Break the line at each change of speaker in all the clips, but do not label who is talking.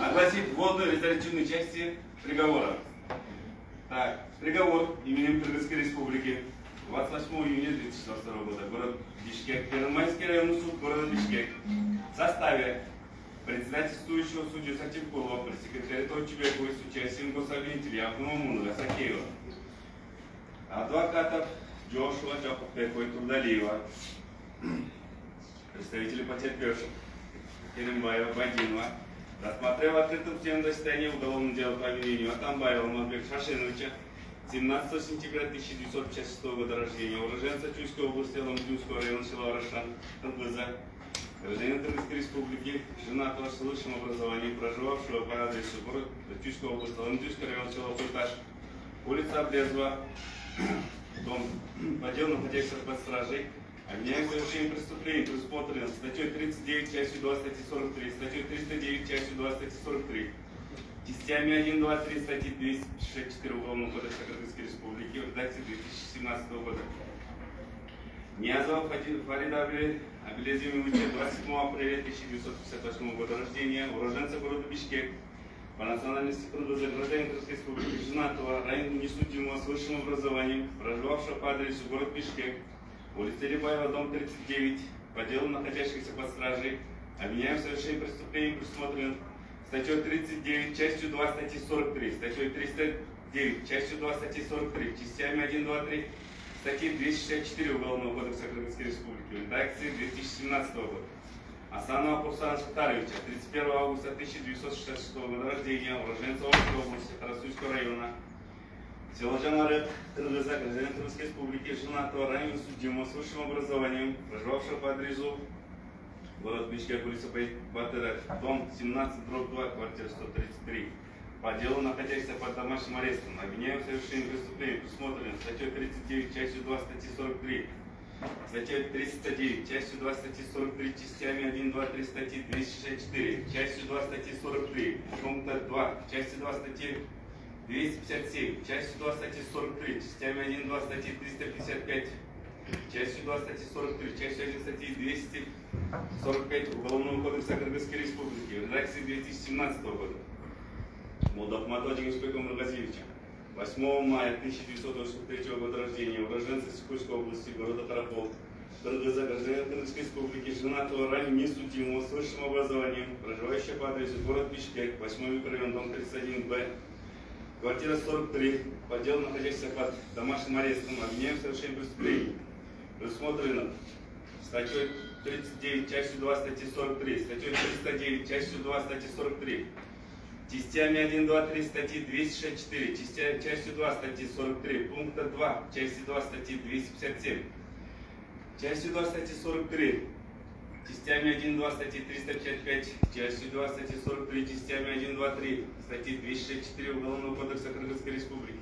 Огласить вводную, резолютивной части приговора. Так, приговор именем Кыргызской Республики 28 июня 2022 года. Город Бишкек. Первомайский районный суд города Бишкек. В составе председательствующего судью Сатипкулова, пресс-секретаря Тойчебекова с участием гособвинителей Абдумамунова, Сакеева, адвокатов Джошуа Джапопекова и Турдалиева, представители потерпевших. Керембаева, Бадинова, рассмотрел в открытом судебном заседании уголовного дела по обвинению Атамбаева Мамбека Шашиновича 17 сентября 1956 года рождения, уроженца Чуйской области Ламдюнского района села Рашан, КНБЗ, гражданин Кыргызской республики, женатого с высшим образованием, проживавшего по адресу город Чуйской области Ламдюнский район села Культаш, улица Обрезва, дом, по делу находящийся под стражей, обвиняем в совершении преступлений, предусмотрено статьей 39, частью 2, статьи 43, статьей 309, частью 2, статьи 43, частями 1, 2, 3, статьи 264 Уголовного кодекса Кыргызской Республики в редакции 2017 года. Ниязов Фарида Абелезимовича 27 апреля 1958 года рождения, уроженца города Бишкек, по национальности Кыргыза, гражданин Республики, женатого, ранее несудимого с высшим образованием, проживавшего по адресу город Бишкек, улица Рибаева, дом 39, по делу находящихся под стражей, обвиняем в совершении преступлений, предусмотренных статьей 39, частью 2, статьи 43, статьей 309, частью 2, статьи 43, частями 1, 2, 3, статьи 264 Уголовного кодекса Кыргызской Республики редакции 2017 года. Асанова Курсана Шахтаровича, 31 августа 1966 года рождения, уроженца Омской области, Тарасуйского района, село Жанары, Кыргыза, гражданин Кыргызской Республики, женатого, ранее судимого, с высшим образованием, проживавшего по адресу город Бишкек, улица Батыра, дом 17, дробь 2, квартира 133. По делу, находящийся под домашним арестом, обвиняем в совершении преступления, предусмотренным статьей 39, частью 2, статьи 43, статьей 309, частью 2 статьи 43, частями 1, 2, 3 статьи 264, частью 2 статьи 43, пункта 2, частью 2 статьи 257, частью 2 статьи 43, частями 1, 2 статьи 355, частью 2 статьи 43, частью 1 статьи 245 Уголовного кодекса Кыргызской Республики. Редакции 2017 года. Молдахматова Денисбека Мургазевича. 8 мая 1983 года рождения, уроженца Сикульской области, города Тарапол, Кыргыза, гражданин республики, женатого, ранее несудимого, с высшим образованием, проживающего по адресу город Бишкек, 8 микрорайон, дом 31Б, квартира 43, по делу находящийся под домашним арестом, обвиняем в совершении преступлений. Предусмотрено статьей 39, частью 2, статьи 43, статьей 309, частью 2, статьи 43, частями 1, 2, 3 статьи 264, частя, частью 2 статьи 43, пункта 2, части 2 статьи 257, частью 2 статьи 43, частями 1, 2 статьи 355, частью 2 статьи 43, частями 1, 2, 3 статьи 264 Уголовного кодекса Кыргызской Республики.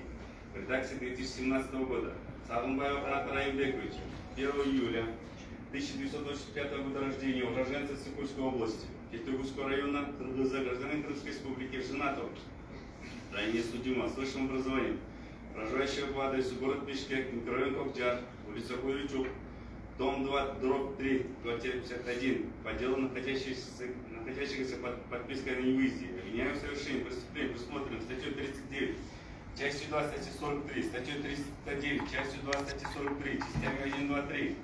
В редакции 2017 года. Сагунбаева Канат Раимбекович, 1 июля 1985 года рождения, уроженца Сыкульской области, Киртюгусского района, Кыргыза, гражданин Крымской республики, женатого, ранее судимого, с высшим образованием, проживающего по адресу город Бишкек, микрорайон Ковчар, улица Хуевичук, дом 2, дробь 3, квартира 51, по делу находящихся, находящихся под подпиской на невыезде, обвиняем в совершении преступления, предусмотренным статьей 39, частью 2 статьи 43, статьей 309, частью 2 статьи 43, частями 1, 2, 3,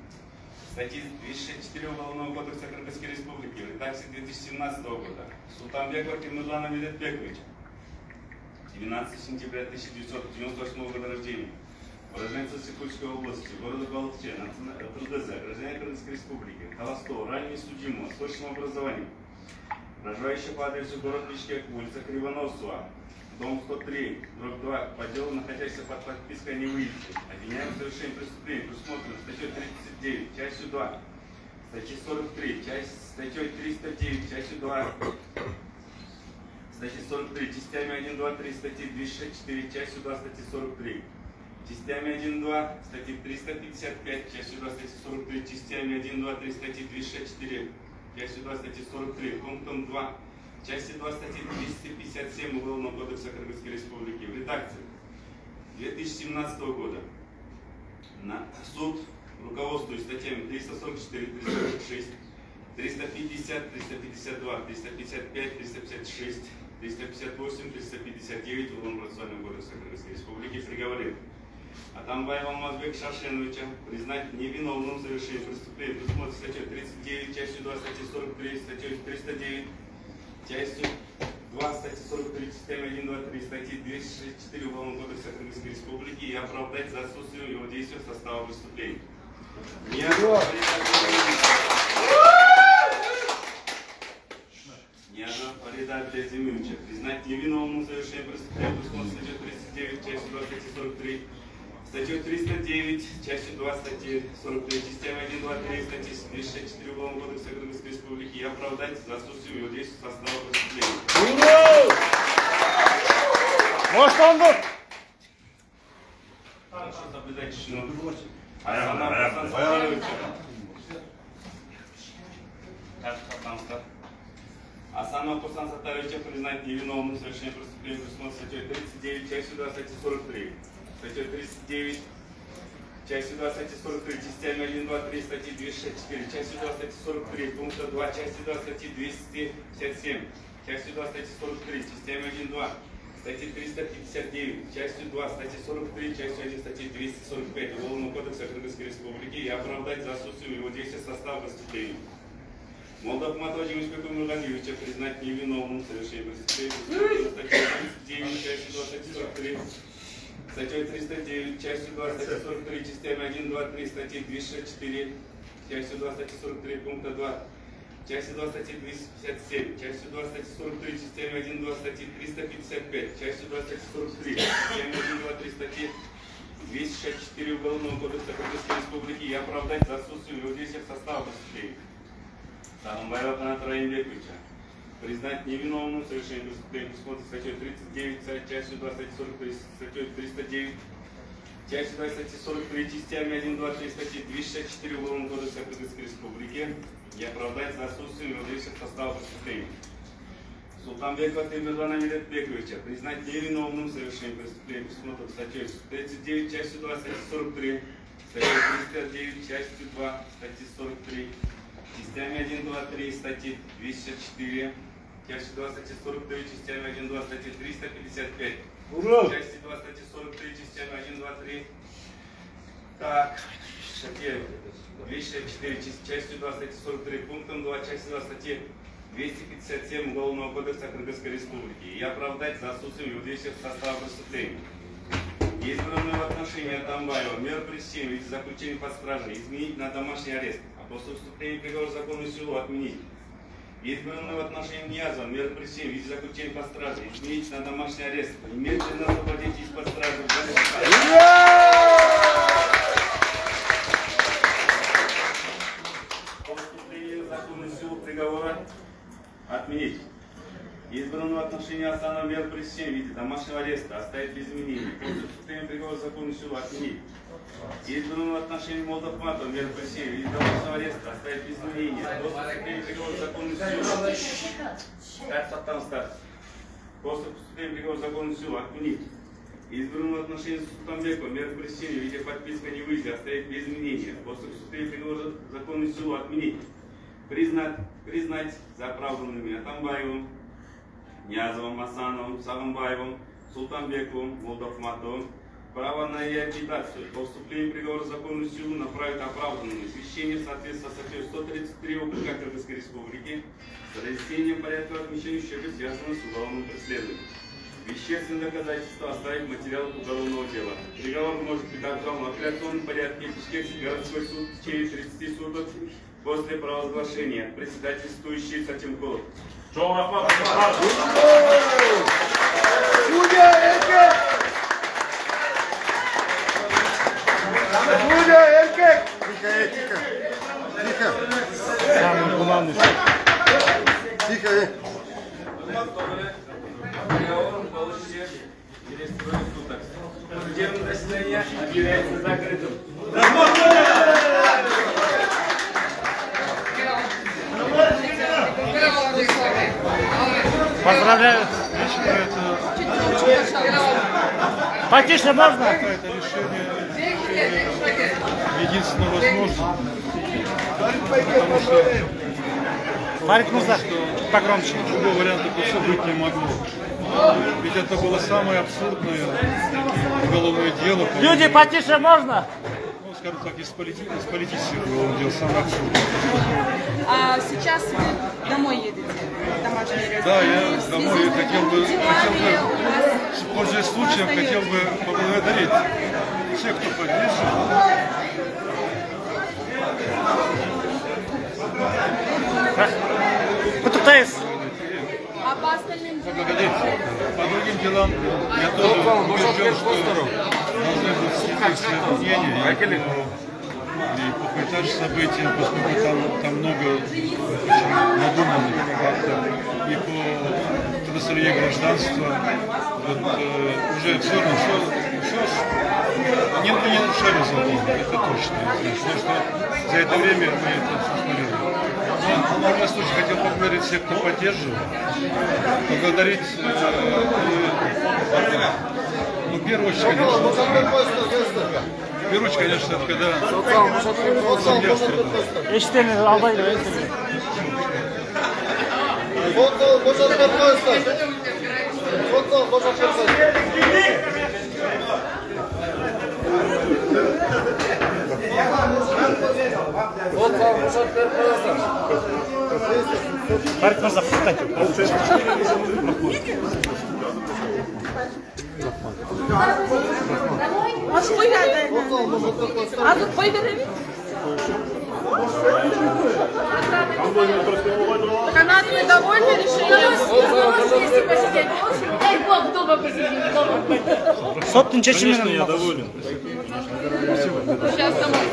статьи 264 Уголовного кодекса Кыргызской Республики в редакции 2017 года. Султанбекова Тимурлана Медетбековича 12 сентября 1998 года рождения. Уроженца Сыкульской области, города Балтия, КРГЗ, гражданин Кыргызской Республики, холостого, ранее судимого, с высшим образованием, проживающий по адресу город Бишкек, улица Кривоносова, дом 103, дробь 2, по делу, находящийся под подпиской о невыезде, обвиняем в совершении преступления, предусмотрено статьей 39, частью 2, статьей 43, часть, статьей 309, частью 2, статьи 43, частями 1, 2, 3, статьи 264, частью 2, статьи 43, частями 1, 2, статьи 355, частью 2, статьи 43, частями 1, 2, 3, статьи 264, частью 2, статьи 43, пунктом 2, части 2 статьи 257 Уголовного кодекса Кыргызской Республики в редакции 2017 года. На суд руководствуясь статьями 344, 346, 350, 352, 355, 356, 358, 359 Уголовно-процессуального кодекса Кыргызской Республики приговорил Атамбаева Алмазбек Шаршеновича признать невиновным в совершении преступления, предусмотрено статьей 39, частью 2, статьей 43, статьей 309, частью 2 статьи 43, частями 1, 2, 3, статьи 264 Уголовного кодекса Кыргызской Республики и оправдать за отсутствием его действия состава преступления. Не Ниязов Фарида Абдязимовича признать невиновным в совершении преступления, предусмотрено статьей 39, частью 2, статьи 43, статьей 309, частью 2, статьи 43, частями 1, 2, 3, статьи 264 Уголовного кодекса Кыргызской Республики и оправдать за отсутствием его действия в состава преступления.
Может он был?
Прошу соблюдать тишину. Асана Асан Сатаровича. Так, пожалуйста. Асана Кусан Сатаровича признать невиновным в совершении преступления предусмотрено статьей 39, частью 2, статьи 43. Статьей 39, частью 2, статьи 43, частями 1, 2, 3, статьи 264, частью 2, статьи 43, пункта 2, частью 2, статьи 257, частью 2, статьи 43, частями 1, 2, статьи 359, частью 2, статьи 43, частью 1, статьи 245 Уголовного кодекса Кыргызской Республики и оправдать за отсутствием его действия состава преступления. Молдахматова Жемишбека Мургалиевича признать невиновным в совершении преступления. Статьей 39, частью 2, статьи 43, статьей 309, частью 2, статьи 43, частями 1, 2, 3, статьи 264, частью 2, статьи 43, пункта 2, частью 2 статьи 257, частью 2 статьи 43, частями 1, 2 статьи 355, частью 2 статьи 43, частями 1, 2, 3 статьи 264 Уголовного кодекса Кыргызской Республики и оправдать за отсутствие его действия в состава преступления. Сагамбаева Каната Раимбековича признать невиновным в совершении преступления. Предусмотрено статьей 39, частью 2 статьи 43, статьей 309, частью 2 статьи 43, частями 1, 2, 3 статьи 264 Уголовного кодекса Кыргызской Республики и оправдать за отсутствием его действия в состава преступления. Султанбекова Темирлана Милетбековича признать невиновным в совершении преступления. Предусмотрено статьей 39, частью 2 статьи 43, статьей 309, частью 2 статьи 43, частями 1, 2, 3 статьи 204, частью 2 статьи 43, частями 1, 2 статьи 355,
Ура!
части 2 статьи 43, частями 1, 2, 3. Так, статья 264, часть- частью 2 статьи 43, пунктом 2, части 2 статьи 257 Уголовного кодекса Кыргызской Республики и оправдать за отсутствием в состава преступления. Избранную в отношении Атамбаева меру пресечения в виде заключения под стражей изменить на домашний арест, а после вступления приговора в законную силу отменить. Избранную в отношении Ниязова меру пресечения виде заключения под стражей изменить на домашний арест, немедленно освободить из-под стражи. По в законную силу приговора отменить. Избранную в отношении Асана мер пресечения в виде домашнего ареста оставить без изменений. После вступления приговора в законную силу отменить. Избранную в отношении Молдахматова мер пресечения в виде домашнего ареста оставить без вступления приговора в законную силу. Так, Саттан старт. После вступления приговора в законную силу отменить. Избранную в отношении Султанбекова меры пресечения в виде подписка не выйти, оставить без изменения. После вступления приговора в законную силу отменить. Признать, признать за оправданными Атамбаевым, Ниязовым, Асановым, Сагамбаевым, Султанбековым, Молдахматовым право на реабилитацию. По вступлению приговора в законную силу направить оправданными священие в соответствии со статьей 133 УК Кыргызской Республики с разъяснением порядка возмещения ущерба, связанного с уголовным преследованием. Вещественные доказательства оставить в материалах уголовного дела. Приговор может быть обжалован в апелляционном порядке в Бишкекский городской суд в течение 30 суток после провозглашения. Председательствующий Сатимкулов.
Судья erkek!
Тихо, тихо. Тихо.
Самый гуманный.
Тихо.
Приговор получите через трое суток. Судебное заседание объявляется закрытым.
Поздравляю. Потише можно?
Единственно возможно.
Фарид Мурза, погромче.
Другого варианта просто быть не могло. Ведь это было самое абсурдное уголовное дело.
Люди, потише можно?
Ну, скажем так, из, полити... из политических уголовных дел самое абсурдное.
А сейчас вы домой едете? Домашний
Да, я домой хотел бы, хотел бы, пользуясь случаем, хотел бы поблагодарить всех, кто поддерживал.
Құттықтайыз.
А по остальным
поблагодарить. По другим делам я тоже убежден, что должны быть сильные обвинения и, похватать события, поскольку там, там много очень надуманных фактов. И по трудосырье гражданства вот, э, уже все равно, все, все, не, не нарушали закон, это точно. Потому что за это время мы это все смотрели. В любом случае хотел поблагодарить всех, кто поддерживал поблагодарить э, ну, в первую очередь, конечно, в первую очередь, конечно, это когда семья страдает.
Ештеңе албайды.
Фото бошатып қойыңыздар. Фото бошатып қойыңыздар.
Фарид Мырза, құттықтай.
Аш қой беремін. А тут қой беремін? Так она недовольна решением.
Дай Бог дома посидим, дома.
Соттың шешімімен
Сейчас домой.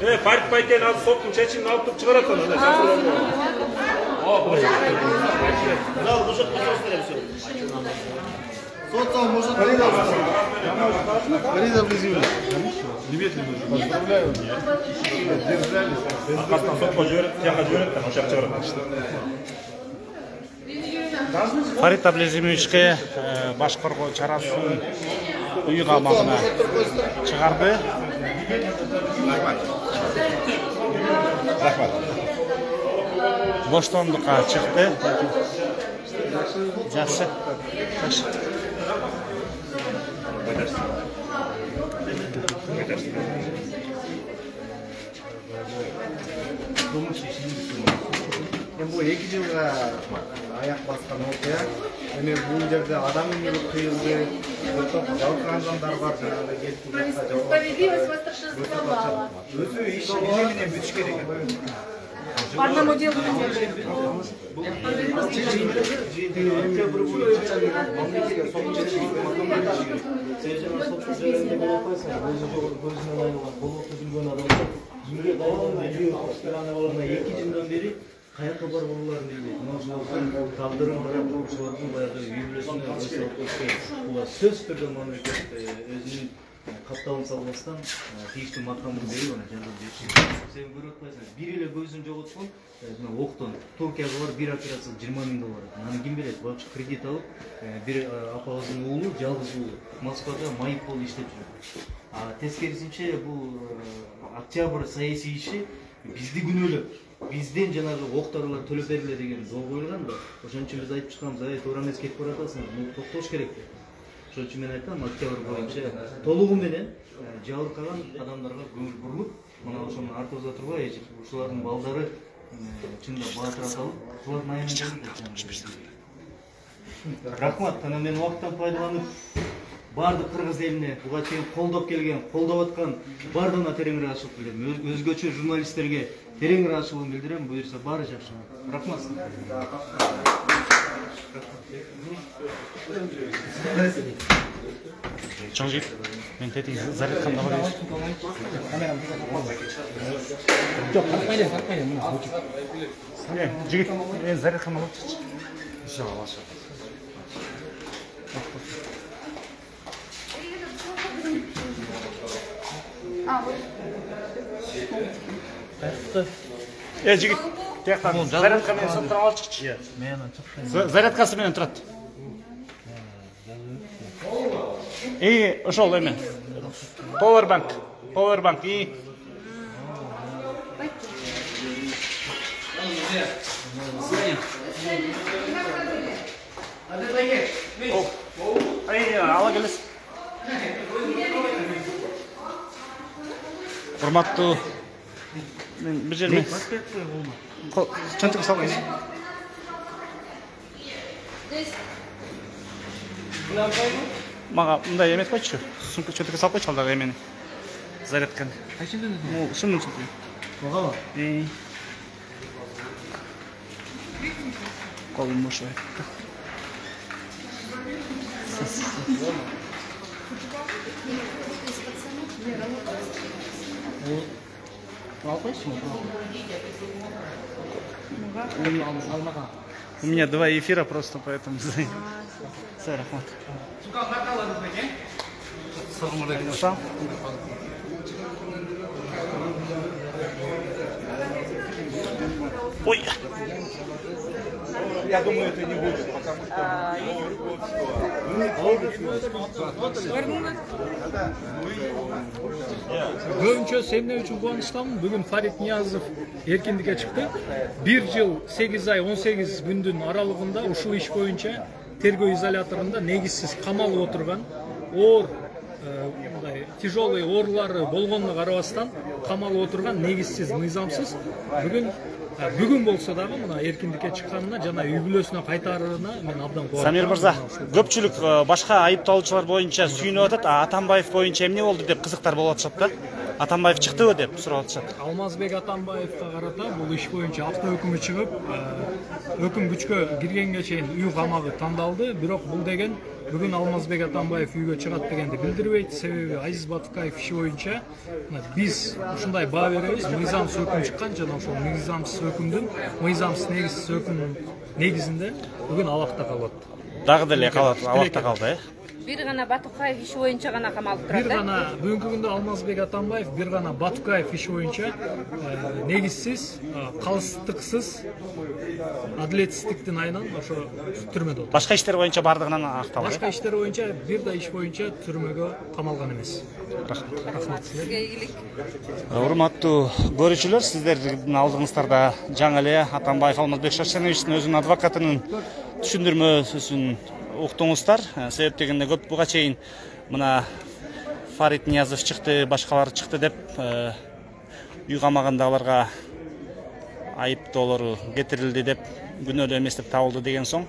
Е, Фарид Байкен алып соттың шешімін алып тұрып шығарады ана.
Фото может Фарида Близимовна.
Арқасынан сотқа жіберіп, тияққа жібереді, ошақ шығарады. Фарид Аблезимовичке баш қорғау шарасын үй қамағына шығарды. Боштондыққа шықты. Жақсы. Жақсы.
бұл екі жылға аяқ басқан оқиға міне бұл жерде адам өмірі қиылды бір топ жалқы адамдар бар жаңағыдай келіп бұл жаққа
справедливость восторжествовала
өзі ештеңеменен бүтіш керек менен бүтүш керек
По одному делу
эки жылдан бери каяка барып алууларын билбейт мына ушулардын тагдырын карап ушулардын баягы үй бүлөсүнө буга сөзсүз түрдө мамлекет өзүнүн каттабын салбастан тийиштүү макамды берип ана жардам бериши сен көрүп атпайсыңбы бир эле көзүн жоготкон мына октон токиого барып бир операция жыйырма миң доллар аны ким берет баягычы кредит алып бир апабыздын уулу жалгыз уулу москвада майып болуп иштеп жүрөт а тескерисинче бул октябрь саясий иши бизди күнөөлөп бизден жанагы ок дарылар төлөп бергиле деген доо коюлган да ошон үчүн биз айтып чыкканбыз ай туура эмес кетип баратасыңар муну токтош керек деп ошон үчүн мен айтам октябрь боюнча толугу менен жабыркаган адамдарга көңүл бурулуп мына ошонун артыбызда турбайбы эже ушулардын балдары чынында баатыр аталып айынан рахмат анан мен убакыттан пайдаланып баардык кыргыз элине буга чейин колдоп келген колдоп аткан баардыгына терең ыраазычылык билдирем Өз- өзгөчө журналисттерге терең ыраазычылыгымды билдирем буюрса баары жакшы болот рахмат.
Чоңжип, мен тетиң зарядханада бар едім. Жоқ, тартпайды, тартпайды, мына Е, жігіт, мен зарядхана болып шықшы.
А, вот.
Е, жігіт, тек қана зарядкамен соттан алып шықшы
иә мен
зарядкасымен тұрады и ошол эме пауэрбанк пауэрбанк и ала келесіз құрматтуу мен бір жермен 전체가 싸고 있어. Мындай емес қойшы сумка че салып қойшы алдағы емені зарядканы қайсы
ол шымның сумкасы
У меня два эфира просто, поэтому... Ассаламу алейкум. Ой! я думаю, это не будет, потому что
мы не трогаем. Бүгінгі Семеновичу қуаныштамын. Бүгін Фарид Ниязов еркіндікке шықты. Бір жыл 8 ай 18 күндің аралығында ұшыл іш бойынша тергеу изоляторында негізсіз қамал отырған ор тяжелый орлары болғанына қарабастан қамалып отырған негізсіз мизамсыз бүгін э, бүгүн болсо дагы мына эркиндикке чыкканына жана үй бүлөсүнө кайтаарына мен абдан кубанычтамын
Самир мырза, көпчүлүк э, башка айыпталуучулар боюнча сүйүнүп атат, а Атамбаев боюнча эмне болду деп кызыктар болуп атышат да. Атамбаев чыктыбы деп сурап атышат.
алмазбек атамбаевка карата бул иш боюнча сот өкүмү чыгып э, өкүм күчкө киргенге чейин үй камагы тандалды бирок бул деген бүгүн алмазбек атамбаев үйгө чыгат дегенди билдирбейт себеби азиз батукаев иши боюнча мына биз ушундай баа беребиз мыйзамсыз өкүм чыккан жана ошол мыйзамсыз өкүмдүн мыйзамсыз негизсиз өкүмдүн негизинде бүгүн абакта калып атат
Дагы деле калат, абакта калды, э.
Бир гана батукаев иши боюнча гана камалып
бир
турат да
гана бүгүнкү күндө алмазбек атамбаев бир гана батукаев иши боюнча негизсиз калыстыксыз адилетсиздиктин айынан ошо түрмөдө отурат
Башка иштер боюнча бардыгынан акталды.
башка иштер боюнча бир да иш боюнча түрмөгө камалган эмес рахмат
сизге ийгилик
урматтуу көрүүчүлөр сиздердин алдыңыздарда жаңы эле атамбаев алмазбек шаршеновичтин өзүнүн адвокатынын түшүндүрмөсүн уктуңуздар. Э, себеп дегенде көп буга чейин мына фарид ниязов чыкты башкалар чыкты деп э, үй камагындагыларга айыптоолору кетирилди деп күнөөлүү эмес деп табылды деген соң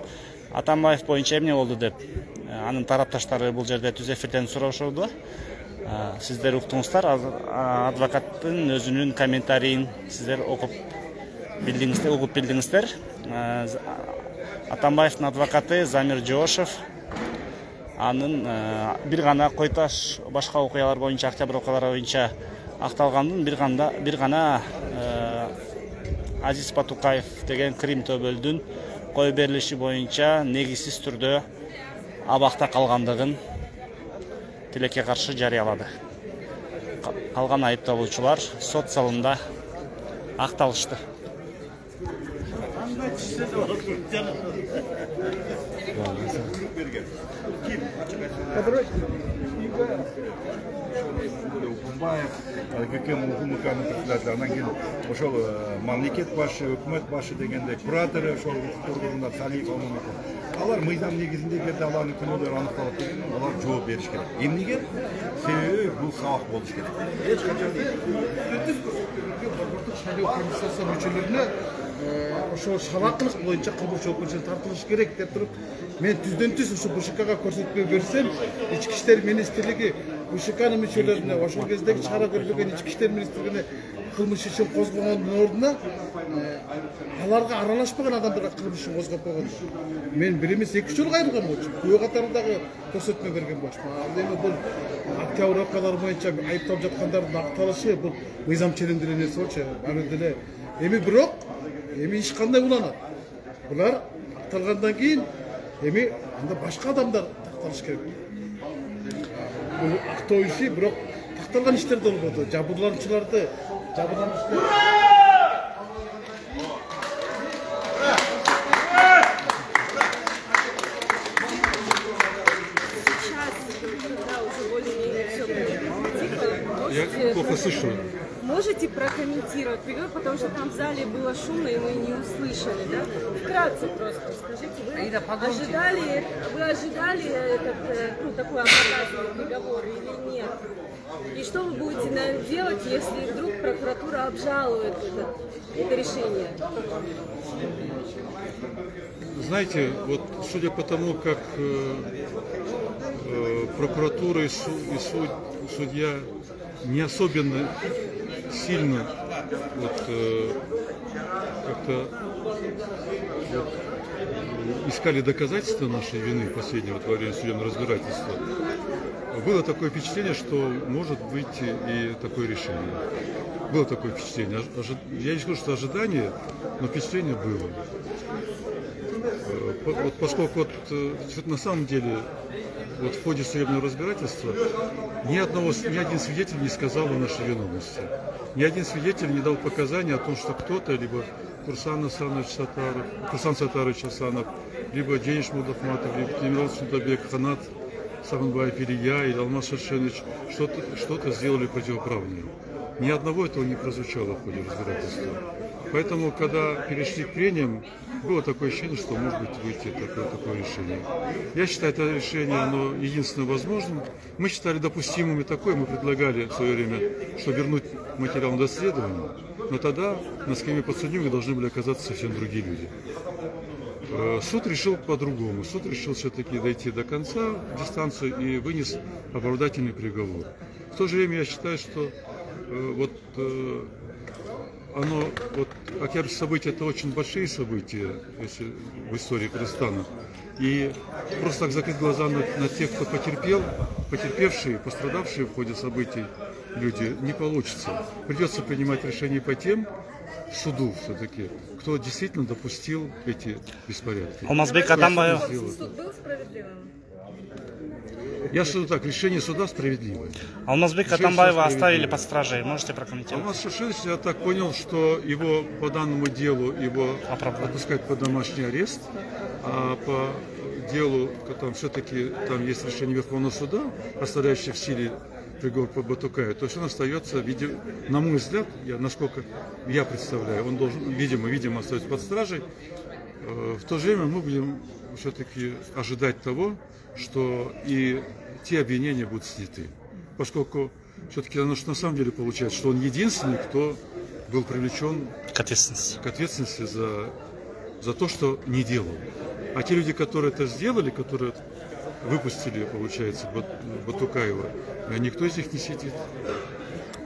атамбаев боюнча эмне болду деп э, анын тарапташтары бул жерде түз эфирден сурашууда сиздер уктуңуздар адвокаттын өзүнүн комментарийин сиздер окуп билдиңиздер. Угуп билдиңиздер атамбаевдин адвокаты замир жоошев. Анын а, бир гана кой таш башка окуялар боюнча октябрь окуялары боюнча акталгандын бир гана а, азиз батукаев деген крим төбөлдүн кое берилиши боюнча негизсиз түрдө абакта калгандыгын тилекке каршы жарыялады. Ка- калган айыпталуучулар сот залында акталышты
КК укмкнын председателі анан кийин ошол э, мамлекет башы өкмөт башы дегенде куратору ошол коргоондар салиев алар мыйзам негизинде эгерде алардын күнөөлөрү аныкталат деген алар жооп бериш керек эмнеге себеби бул сабак болуш керек эч качан
комиссиясы мүчөлөрүнө ошол шабакылык боюнча кылмыш жоопкерчиликке тартылыш керек деп туруп мен түздөн түз ушу бшкга көрсөтмө берсем ички иштер министрлиги бшкнын мүчөлөрүнө ошол кездеги чыгара көрбөгөн ички иштер министрлигине кылмыш ишин козгогондун ордуна аларга аралашпаган адамдарга кылмыш ишин козгоп койгон мен бир эмес эки үч жолу кайрылган болчумун күбө катары дагы көрсөтмө берген болчумун ал эми бул октябрь окуялары боюнча айыпталып жаткандардын акталышы бул мыйзам ченемдүү нерсе болчу аны деле эми бирок эми иш кандай уланат булар такталгандан кийин эми анда башка адамдар такталыш керек бул актоо иши бирок такталган иштер да болбоду жабырлануучуларды жабырлануучулар Я плохо
слышу.
Можете прокомментировать приговор, потому что там в зале было шумно, и мы не услышали, да? Вкратце просто скажите, вы ожидали, вы ожидали этот, э, ну, такой образовательный приговор или нет? И что вы будете наверное, делать, если вдруг прокуратура обжалует это, это решение?
Знаете, вот судя по тому, как э, э, прокуратура и, су- и суд- судья не особенно сильно вот, э, как-то вот, искали доказательства нашей вины последнего во время судебного разбирательства, было такое впечатление, что может быть и такое решение. Было такое впечатление. Я не скажу, что ожидание, но впечатление было. Э, поскольку вот, э, вот на самом деле вот в ходе судебного разбирательства ни, одного, ни один свидетель не сказал о нашей виновности. Ни один свидетель не дал показания о том, что кто-то, либо Курсан Асанович Сатаров, Курсан Сатарович Асанов, либо Денис Мудахматов, либо генерал Судабек Ханат Саванбаев или я, или Алмаз Шершенович что-то что сделали противоправное. Ни одного этого не прозвучало в ходе разбирательства. Поэтому, когда перешли к прениям, было такое ощущение, что может быть выйти такое, такое решение. Я считаю, это решение оно единственное возможным. Мы считали допустимым и такое, мы предлагали в свое время, что вернуть материал на доследование, но тогда на скамье подсудимых должны были оказаться совсем другие люди. Э, Суд решил по-другому. Суд решил все-таки дойти до конца дистанцию и вынес оправдательный приговор. В то же время я считаю, что вот э, оно, вот Октябрьские события это очень большие события если в истории Казахстана. И просто так закрыть глаза на, на тех, кто потерпел, потерпевшие, пострадавшие в ходе событий люди, не получится. Придется принимать решения по тем, суду все-таки, кто действительно допустил эти беспорядки.
Алмазбек
сделал это.
Суд был справедливым?
Я скажу так, решение суда справедливое.
Алмазбек
Решение
Атамбаева оставили под стражей. Можете прокомментировать?
Алмаз Шашевич, я так понял, что его по данному делу его
Оправдали.
отпускают под домашний арест, а по делу, там все-таки там есть решение Верховного суда, оставляющее в силе приговор по Батукаю, то есть он остается, види- на мой взгляд, я, насколько я представляю, он должен, видимо, видимо, остается под стражей. Э, В то же время мы будем все-таки ожидать того, что и те обвинения будут сняты. Поскольку все-таки оно на самом деле получается, что он единственный, кто был привлечен
К ответственности.
к ответственности за, за то, что не делал. А те люди, которые это сделали, которые выпустили, получается, Бат- Батукаева, э, никто из них не сидит.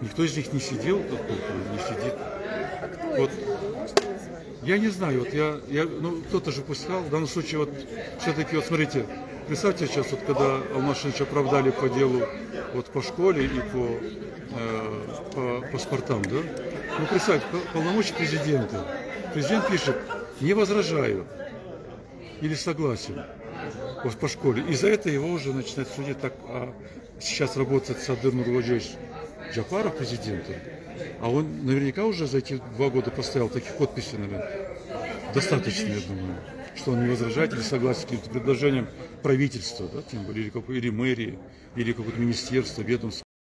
Никто из них не сидел, не сидит.
А кто
Вот.
назвать?
Я не знаю, вот я, я ну, кто-то же пускал. В данном случае, вот все-таки, вот смотрите, представьте сейчас, вот когда Алмашевича оправдали по делу, вот по школе и по, э, по паспортам, да? Ну, представьте, пол- полномочия президента. Президент пишет, не возражаю или согласен вот по школе. И за это его уже начинает судить так, а сейчас работает Садыр Нурладжевич Джапаров президентом, а он наверняка уже за эти два года поставил таких подписей, наверное, достаточно, я думаю, что он не возражает или согласен с каким-то предложением правительства, да, тем более, или, или мэрии, или какое-то министерство, ведомство.